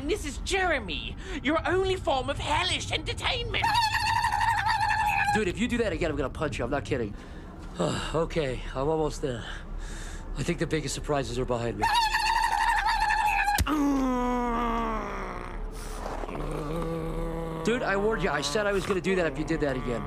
And this is Jeremy, your only form of hellish entertainment. Dude, if you do that again, I'm gonna punch you. I'm not kidding. okay, I'm almost there. I think the biggest surprises are behind me. Dude, I warned you. I said I was gonna do that if you did that again.